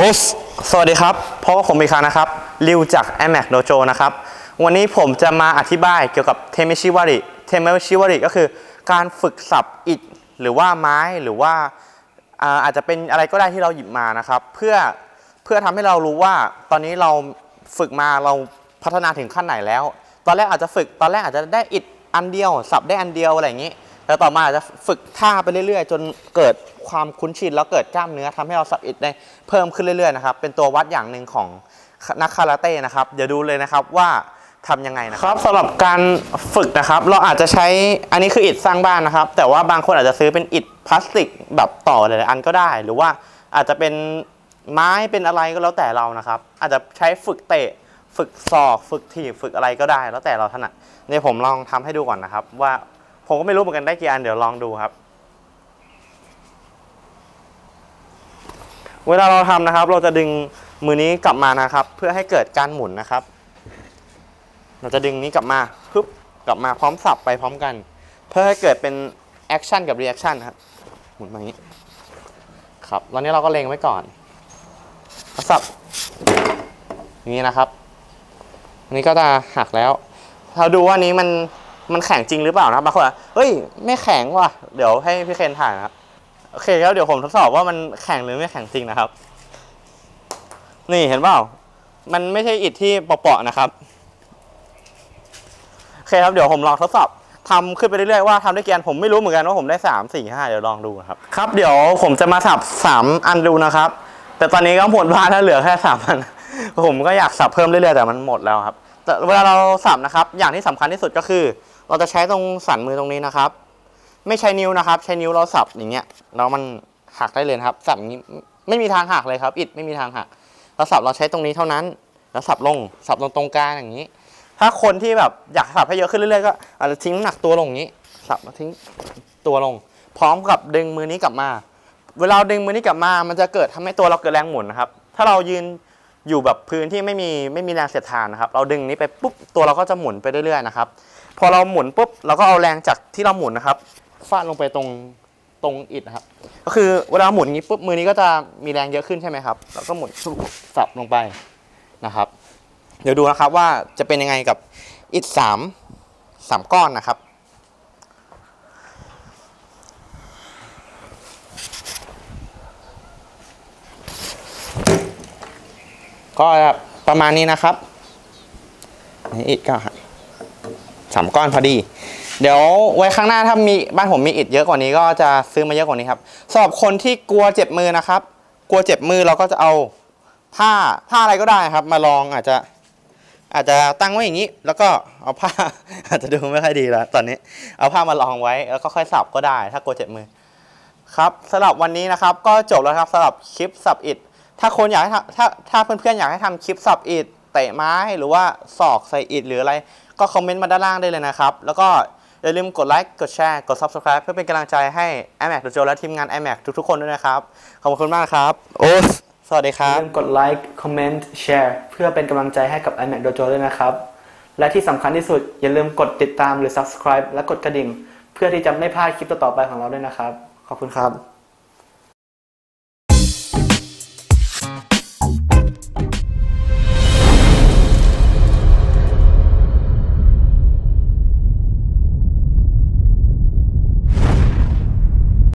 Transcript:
โอ้สสวัสดีครับเพราะว่าผมอีกครั้งนะครับ ริวจาก i m a c Dojo นะครับ วันนี้ผมจะมาอธิบายเกี่ยวกับเทมิชิวาริเทมิชิวาริก็คือการฝึกสับอิฐหรือว่าไม้หรือว่าอ่าอาจจะเป็นอะไรก็ได้ที่เราหยิบมานะครับ เพื่อเพื่อทำให้เรารู้ว่าตอนนี้เราฝึกมาเราพัฒนาถึงขั้นไหนแล้ว ตอนแรกอาจจะฝึกตอนแรกอาจจะได้อิฐอันเดียว สับได้อันเดียวอะไรอย่างนี้ แล้วต่อมาอาจจะฝึกท่าไปเรื่อยๆ จนเกิดความคุ้นชินแล้วเกิดกล้ามเนื้อทำให้เราสับอิฐได้เพิ่มขึ้นเรื่อยๆนะครับเป็นตัววัดอย่างหนึ่งของนักคาราเต้นะครับเดี๋ยวดูเลยนะครับว่าทำยังไงนะครับสำหรับการฝึกนะครับ เราอาจจะใช้อันนี้คืออิฐสร้างบ้านนะครับ แต่ว่าบางคนอาจจะซื้อเป็นอิฐพลาสติกแบบต่อหลายๆอันก็ได้ หรือว่าอาจจะเป็นไม้เป็นอะไรก็แล้วแต่เรานะครับ อาจจะใช้ฝึกเตะ ฝึกศอก ฝึกถีบฝึกอะไรก็ได้ แล้วแต่เราถนัดเนี่ยผมลองทำให้ดูก่อนนะครับว่า ผมก็ไม่รู้เหมือนกันได้กี่อันเดี๋ยวลองดูครับ เวลาเราทำนะครับ เราจะดึงมือนี้กลับมานะครับ เพื่อให้เกิดการหมุนนะครับ เราจะดึงนี้กลับมาปึ๊บกลับมาพร้อมสับไปพร้อมกัน เพื่อให้เกิดเป็น action กับ reaction ครับหมุนมาอย่างนี้ครับตอนนี้เราก็เล็งไว้ก่อนสับนี้นะครับ อันนี้ก็จะหักแล้ว เราดูว่านี้มัน มันแข็งจริงหรือเปล่านะครับางคนเฮ้ยไม่แข็งว่ะเดี๋ยวให้พี่เคนถ่ายนะครับโอเคแล้วเดี๋ยวผมทดสอบว่ามันแข็งหรือไม่แข็งจริงนะครับ นี่เห็นเปล่า มันไม่ใช่อิฐที่เปาะๆนะครับโอเคครับเดี๋ยวผมลองทดสอบทำขึ้นไปเรื่อยๆว่าทำได้กี่อันผมไม่รู้เหมือนกันว่าผมได้สามสี่ห้าเดี๋ยวลองดูครับครับเดี๋ยวผมจะมาสับสามอันดูนะครับ แต่ตอนนี้ก็หมดบ้านถ้าเหลือแค่สามอันผมก็อยากสับเพิ่มเรื่อยๆแต่มันหมดแล้วครับ แต่เวลาเราสับนะครับ อย่างที่สำคัญที่สุดก็คือ เราจะใช้ตรงสันมือตรงนี้นะครับ ไม่ใช้นิ้วนะครับ ใช้นิ้วเราสับอย่างเงี้ยแล้วมันหักได้เลยครับ สับนี้ไม่มีทางหักเลยครับ อิดไม่มีทางหักเราสับเราใช้ตรงนี้เท่านั้น แล้วสับลงสับลงตรงกลางอย่างนี้ ถ้าคนที่แบบอยากสับให้เยอะขึ้นเรื่อยๆก็อาจจะทิ้งน้ำหนักตัวลงอย่างนี้ สับแล้วทิ้งตัวลง พร้อมกับดึงมือนี้กลับมา เวลาดึงมือนี้กลับมา มันจะเกิดทำให้ตัวเราเกิดแรงหมุนนะครับ ถ้าเรายืน อยู่แบบพื้นที่ไม่มีไม่มีแรงเสียดทานนะครับ เราดึงนี้ไปปุ๊บตัวเราก็จะหมุนไปเรื่อยๆนะครับ พอเราหมุนปุ๊บเราก็เอาแรงจากที่เราหมุนนะครับฟาดลงไปตรงตรงอิฐนะครับ ก็คือเวลาหมุนอย่างนี้ปุ๊บมือนี้ก็จะมีแรงเยอะขึ้นใช่ไหมครับแล้วก็หมุนสับลงไปนะครับ เดี๋ยวดูนะครับว่าจะเป็นยังไงกับอิฐสามสามก้อนนะครับ ก็ประมาณนี้นะครับนี่อิฐก็สามก้อนพอดี เดี๋ยวไว้ข้างหน้าถ้ามีบ้านผมมีอิฐเยอะกว่านี้ก็จะซื้อมาเยอะกว่านี้ครับสำหรับคนที่กลัวเจ็บมือนะครับ กลัวเจ็บมือเราก็จะเอาผ้าผ้าอะไรก็ได้ครับ มาลองอาจจะอาจจะตั้งไว้อย่างนี้ แล้วก็เอาผ้าอาจจะดูไม่ค่อยดีแล้วตอนนี้ เอาผ้ามารองไว้แล้วก็ค่อยสับก็ได้ ถ้ากลัวเจ็บมือ ครับสำหรับวันนี้นะครับ ก็จบแล้วครับสำหรับคลิปสับอิด ถ้าคนอยากให้ทำถ้าถ้าเพื่อนๆอยากให้ทำคลิปสับอิดเตะไม้หรือว่าศอกใส่อิดหรืออะไร ก็คอมเมนต์มาด้านล่างได้เลยนะครับ แล้วก็อย่าลืมกดไลค์กดแชร์กด subscribe เพื่อเป็นกำลังใจให้ iMac โดโจและทีมงาน iMac ทุกๆคนด้วยนะครับ ขอบคุณมากครับ โอ้สวัสดีคอย่ารับลืมกดไลค์คอมเมนต์แชร์เพื่อเป็นกำลังใจให้กับ iMac Dojo ด้วยนะครับ และที่สำคัญที่สุดอย่าลืมกดติดตามหรือ subscribe และกดกระดิ่ง เพื่อที่จะไม่พลาดคลิปต่อๆไปของเราด้วยนะครับ ขอบคุณครับ